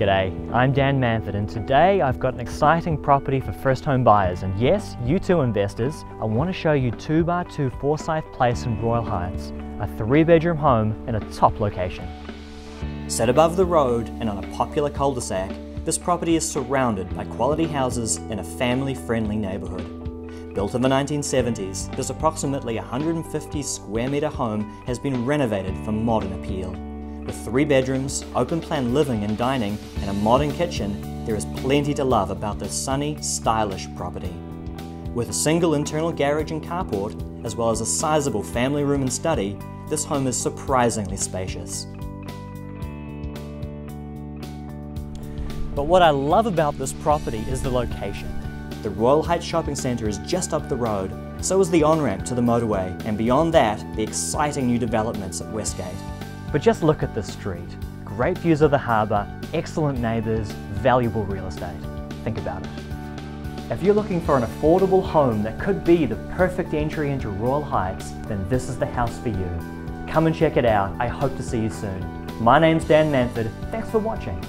G'day, I'm Dan Manford and today I've got an exciting property for first home buyers and yes, you too investors, I want to show you 2 by 2 Forsythe Place in Royal Heights, a 3 bedroom home in a top location. Set above the road and on a popular cul-de-sac, this property is surrounded by quality houses in a family friendly neighbourhood. Built in the 1970s, this approximately 150 square metre home has been renovated for modern appeal. With three bedrooms, open plan living and dining, and a modern kitchen, there is plenty to love about this sunny, stylish property. With a single internal garage and carport, as well as a sizable family room and study, this home is surprisingly spacious. But what I love about this property is the location. The Royal Heights Shopping Centre is just up the road, so is the on-ramp to the motorway, and beyond that, the exciting new developments at Westgate. But just look at this street. Great views of the harbour, excellent neighbours, valuable real estate. Think about it. If you're looking for an affordable home that could be the perfect entry into Royal Heights, then this is the house for you. Come and check it out. I hope to see you soon. My name's Dan Manford. Thanks for watching.